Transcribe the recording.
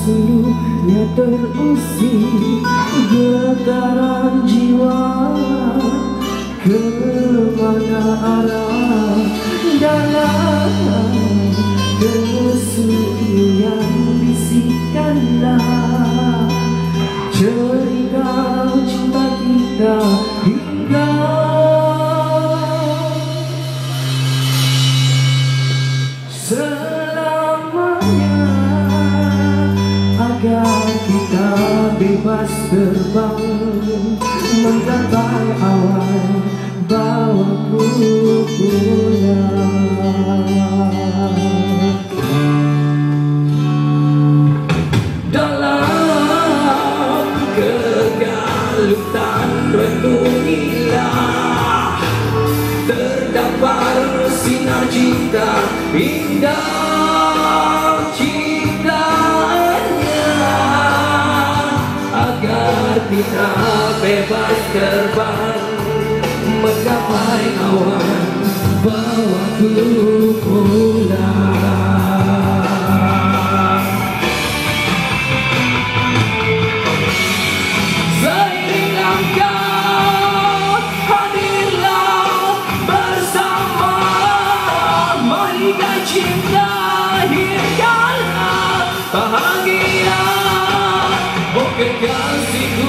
seluruhnya terusik Getaran jiwa. Kemana arah dalam Kesunyian bebas terbang Menggapai awan Bawaku pulang. Dalam kegalutan renungilah Terdapat sinar cinta indah kita bebas terbang Menggapai awan bawa hinggalah bahagia. Oh kekasihku